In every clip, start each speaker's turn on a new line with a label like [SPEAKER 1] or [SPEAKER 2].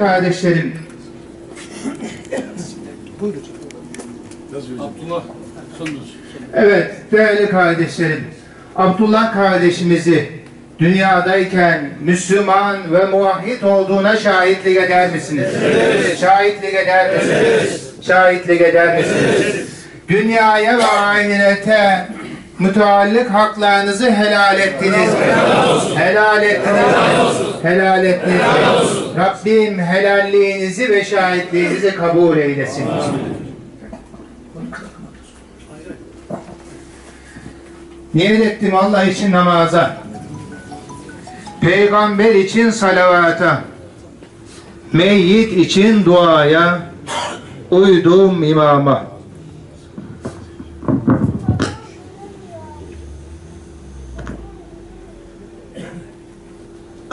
[SPEAKER 1] Kardeşlerim,
[SPEAKER 2] Abdullah Sunduz.
[SPEAKER 1] evet değerli kardeşlerim, Abdullah kardeşimizi dünyadayken Müslüman ve muvahhid olduğuna şahitlik eder misiniz? Evet. Şahitlik eder misiniz? Şahitlik eder misiniz? Dünyaya ve ahirete müteallık haklarınızı helal ettiniz mi? Helal ettiniz? Helal ettiniz? Rabbim helalliğinizi ve şahitliğinizi kabul eylesin. Niyet ettim Allah için namaza, peygamber için salavata, meyyit için duaya, uydum imama.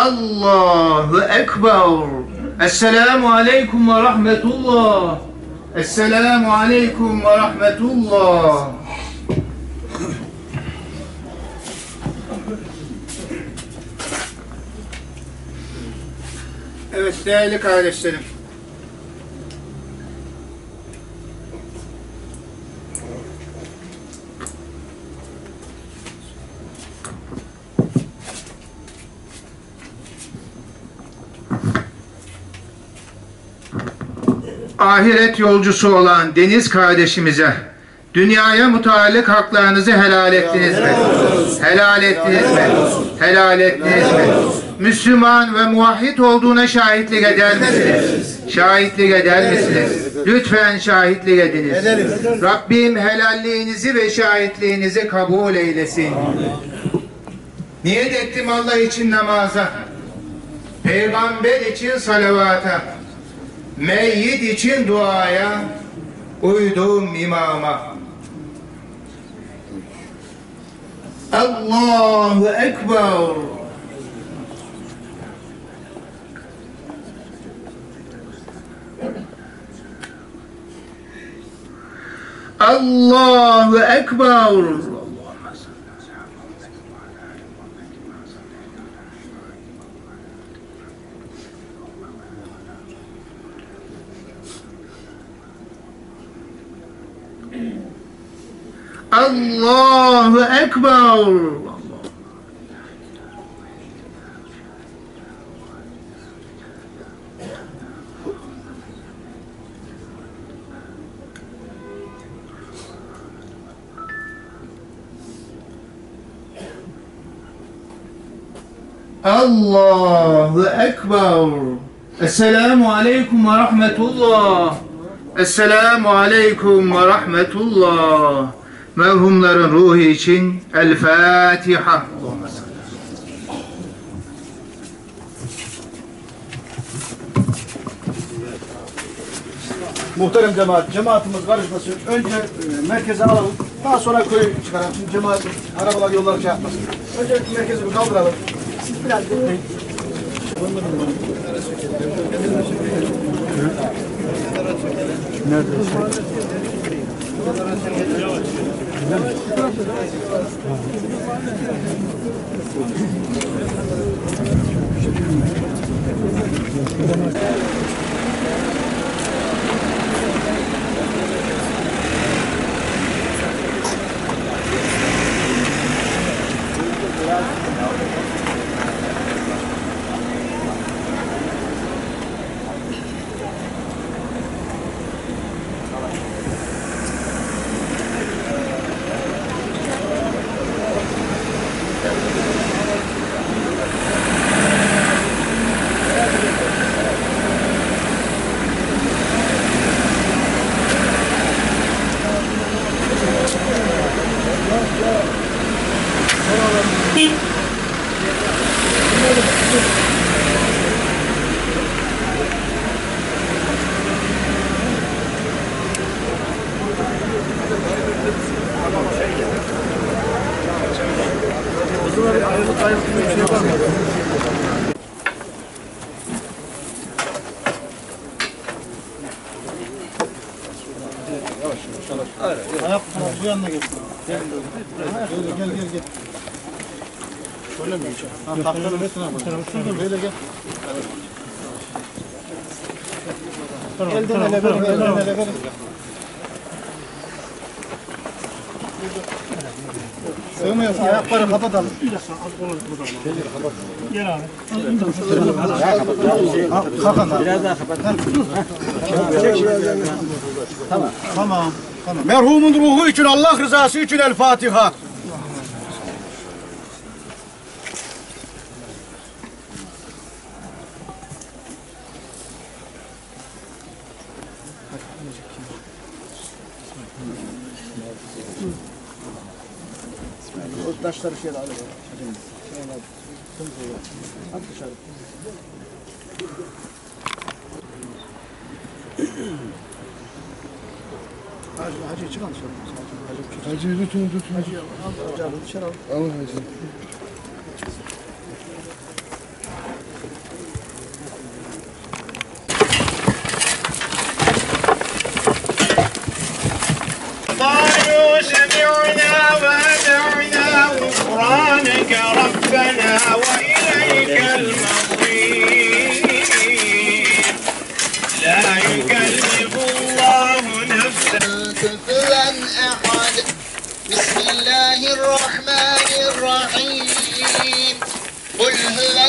[SPEAKER 1] Allahu Ekber. Esselamu Aleyküm ve Rahmetullah. Esselamu Aleyküm ve Rahmetullah. Evet değerli kardeşlerim. Ahiret yolcusu olan Deniz kardeşimize dünyaya mutallik haklarınızı helal ettiniz mi? Helal ettiniz mi? Helal ettiniz mi? Müslüman ve muvahhid olduğuna şahitlik eder misiniz? Şahitlik eder misiniz? Lütfen şahitlik ediniz. Rabbim helalliğinizi ve şahitliğinizi kabul eylesin. Niyet ettim Allah için namaza, peygamber için salavata, Meyyit için duaya uydum imama. Allahu Ekber. Allahu Ekber. Allahu Ekber. Allahu Ekber. Esselamu Aleyküm ve Rahmetullah. Esselamu Aleyküm ve Rahmetullah merhumların ruhu için El Fatiha.
[SPEAKER 3] Muhterem cemaat, cemaatimiz karışmasın. Önce e, merkeze alalım, daha sonra köyü çıkaralım. Şimdi cemaat arabalar yolları şey yapmasın. Önce merkezi bir kaldıralım. Siz biraz dinleyin. Nerede? Nerede? да? Bekleyin. Ayak bu yanına gel. Gel gel gel gel. Şöyle mi geçer? Ha, tahtanın üstüne bak. Böyle gel. Elden ele verin, elden ele verin. Sığmıyorsa ayakları kapatalım. Kalkın abi. Biraz daha kapat. Tamam. Tamam. Tamam. Merhumun ruhu için Allah rızası için El Fatiha. O taşları şöyle alalım. Hadi dışarı. Hacı, hacı çıkan dışarı. Hacı,
[SPEAKER 2] Hacı tutun tutun.
[SPEAKER 3] hacı al, hacı al, dışarı al.
[SPEAKER 2] Al hacı.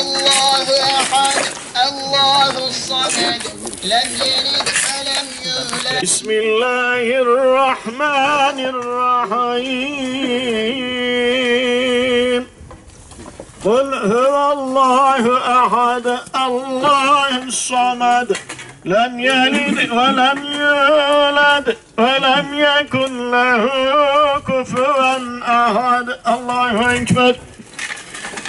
[SPEAKER 4] الله
[SPEAKER 5] أحد الله الصمد لم يلد ولم يولد.
[SPEAKER 4] بسم الله الرحمن الرحيم. قل هو الله أحد الله الصمد لم يلد ولم يولد ولم يكن له كفوا أحد. الله أكبر.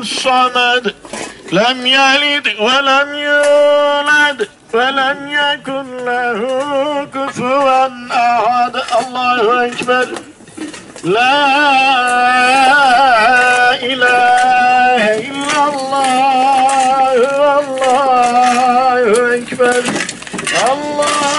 [SPEAKER 4] الصمد لم يلد ولم يولد ولم يكن له كفوا أحد الله أكبر لا إله إلا الله الله أكبر الله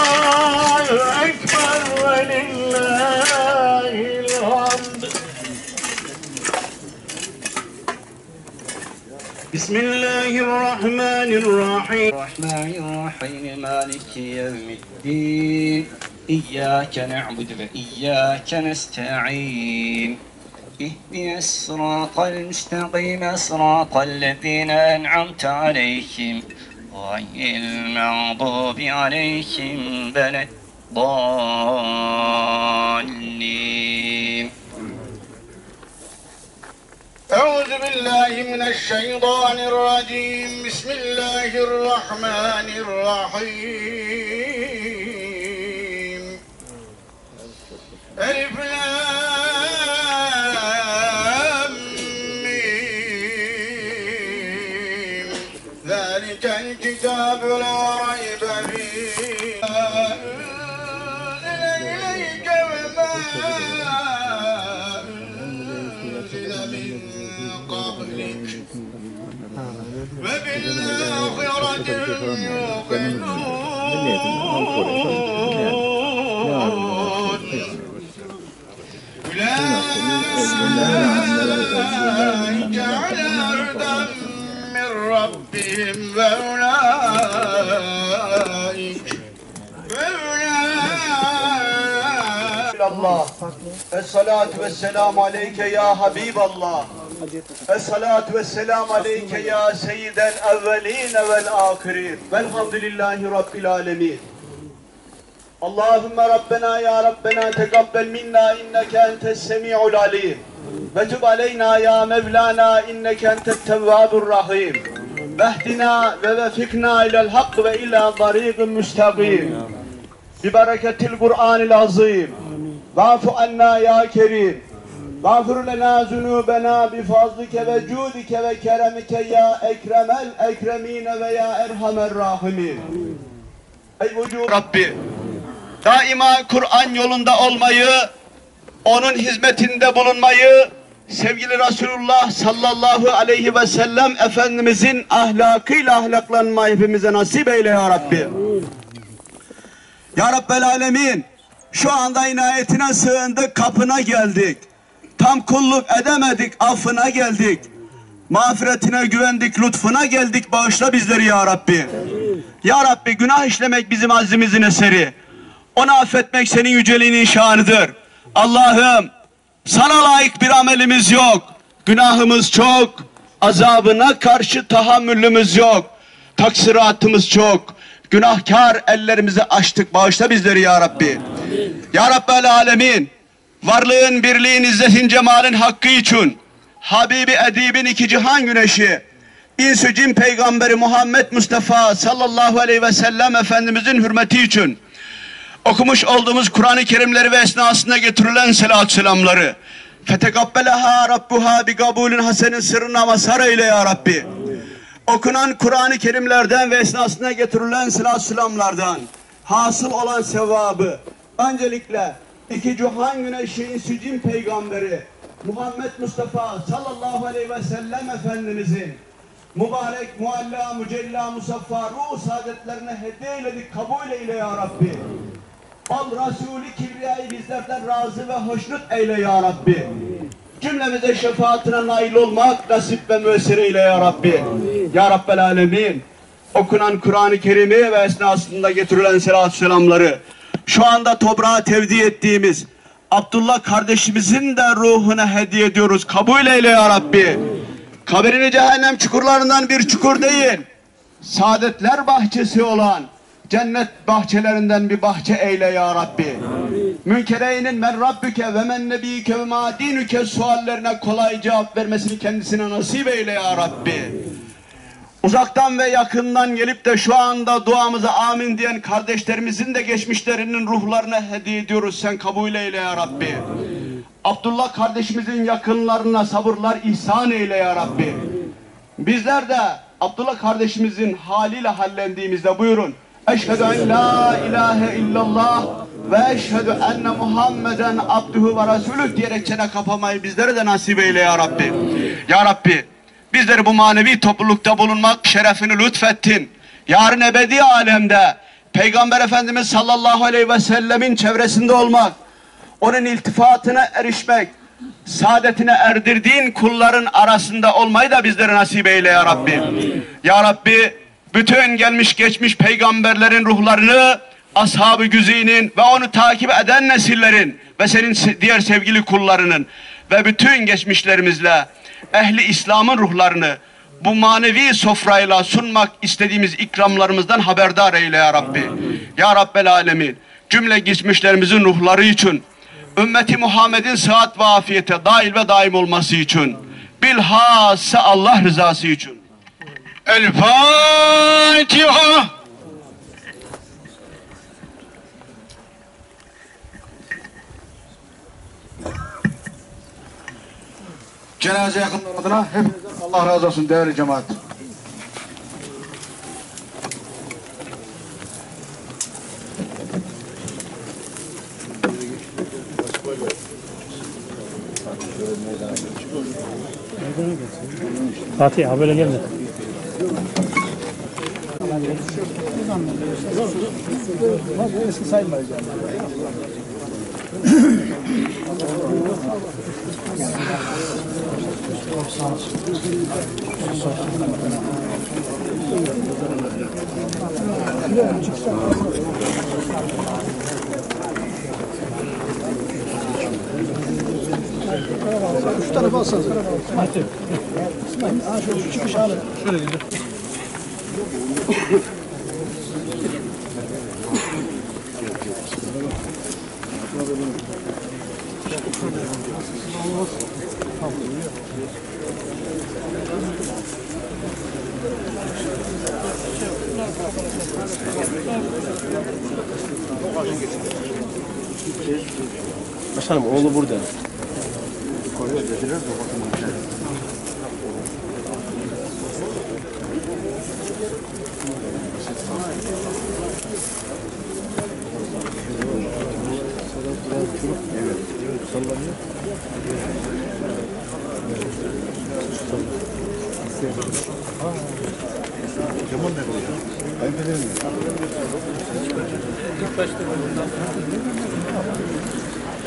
[SPEAKER 4] بسم الله الرحمن الرحيم.
[SPEAKER 6] الرحمن الرحيم مالك يوم الدين. إياك نعبد وإياك نستعين. اهدنا الصراط المستقيم صراط الذين أنعمت عليهم. غير المغضوب عليهم بل الضالين.
[SPEAKER 4] أعوذ بالله من الشيطان الرجيم. بسم الله الرحمن الرحيم. ألف ذلك الكتاب لا أولئك على هدى من ربهم وأولئك
[SPEAKER 7] Allah. Esselatu vesselamu aleyke ya Habiballah. Esselatu vesselamu aleyke ya seyyidel evvelin vel ahirin. Velhamdülillahi Rabbil alemin. Allahümme Rabbena ya Rabbena tekabbel minna inneke entes semi'ul alim. ve tub aleyna ya Mevlana inneke entet tevvabur rahim. Vehdina ve vefikna ilel hak ve ila tariqin müstakim. Bereketil Kur'anil azim. Vafu anna ya kerim. Mağfur lena zunubena bi fazlike ve cudike ve keremike ya ekremel ekremine ve ya erhamer rahimin. Ey vücud Rabbi, daima Kur'an yolunda olmayı, onun hizmetinde bulunmayı, sevgili Resulullah sallallahu aleyhi ve sellem Efendimizin ahlakıyla ahlaklanmayı hepimize nasip eyle ya Rabbi. Ya Rabbel Alemin, şu anda inayetine sığındık, kapına geldik. Tam kulluk edemedik, affına geldik. Mağfiretine güvendik, lütfuna geldik. Bağışla bizleri ya Rabbi. Ya Rabbi günah işlemek bizim azimizin eseri. Onu affetmek senin yüceliğinin şanıdır. Allah'ım sana layık bir amelimiz yok. Günahımız çok. Azabına karşı tahammülümüz yok. Taksiratımız çok. Günahkar ellerimizi açtık. Bağışla bizleri ya Rabbi. Ya Rabbel Alemin. Varlığın, birliğin, izzetin, cemalin hakkı için. Habibi Edib'in iki cihan güneşi. İnsü cin peygamberi Muhammed Mustafa sallallahu aleyhi ve sellem Efendimizin hürmeti için okumuş olduğumuz Kur'an-ı Kerimleri ve esnasında getirilen selat selamları fetekabbelaha rabbuha bi kabulün hasenin sırrına mazhar eyle ya Rabbi. Okunan Kur'an-ı Kerimlerden ve esnasında getirilen selat selamlardan hasıl olan sevabı öncelikle iki cihan güneşi insücin peygamberi Muhammed Mustafa sallallahu aleyhi ve sellem Efendimizin mübarek, mualla, mücella, musaffa, ruh saadetlerine hediye eyledik, kabul eyle ya Rabbi. Al Resulü Kibriya'yı bizlerden razı ve hoşnut eyle ya Rabbi. Cümlemize şefaatine nail olmak nasip ve müessir eyle ya Rabbi. Ya Rabbel Alemin. Okunan Kur'an-ı Kerim'i ve esnasında getirilen selat selamları şu anda toprağa tevdi ettiğimiz Abdullah kardeşimizin de ruhuna hediye ediyoruz. Kabul eyle ya Rabbi. Kabrini cehennem çukurlarından bir çukur değil. Saadetler bahçesi olan cennet bahçelerinden bir bahçe eyle ya Rabbi. Münkereynin men Rabbüke ve men nebiyike ve ma dinüke suallerine kolay cevap vermesini kendisine nasip eyle ya Rabbi. Uzaktan ve yakından gelip de şu anda duamıza amin diyen kardeşlerimizin de geçmişlerinin ruhlarına hediye ediyoruz. Sen kabul eyle ya Rabbi. Abdullah kardeşimizin yakınlarına sabırlar ihsan eyle ya Rabbi. Bizler de Abdullah kardeşimizin haliyle hallendiğimizde buyurun. Eşhedü en la ilahe illallah ve eşhedü enne Muhammeden abduhu ve resulüh diyerek çene kapamayı bizlere de nasip eyle ya Rabbi. Ya Rabbi bizleri bu manevi toplulukta bulunmak şerefini lütfettin. Yarın ebedi alemde Peygamber Efendimiz sallallahu aleyhi ve sellemin çevresinde olmak, onun iltifatına erişmek, saadetine erdirdiğin kulların arasında olmayı da bizlere nasip eyle ya Rabbi. Ya Rabbi bütün gelmiş geçmiş peygamberlerin ruhlarını ashab-ı güzinin ve onu takip eden nesillerin ve senin se- diğer sevgili kullarının ve bütün geçmişlerimizle ehli İslam'ın ruhlarını bu manevi sofrayla sunmak istediğimiz ikramlarımızdan haberdar eyle ya Rabbi. Ya Rabbel Alemin cümle geçmişlerimizin ruhları için ümmeti Muhammed'in sıhhat ve afiyete dail ve daim olması için bilhassa Allah rızası için. El Fatiha.
[SPEAKER 3] Cenaze yakınları adına hepinizden Allah razı olsun değerli cemaat.
[SPEAKER 2] Fatih ha böyle gelme.
[SPEAKER 3] Eski yani. Şu tarafa alsanız.
[SPEAKER 2] Fatih.
[SPEAKER 3] Ha şöyle Başkanım oğlu burada.
[SPEAKER 2] Yaman ne oluyor? Kaybederim. Kaçtı bundan.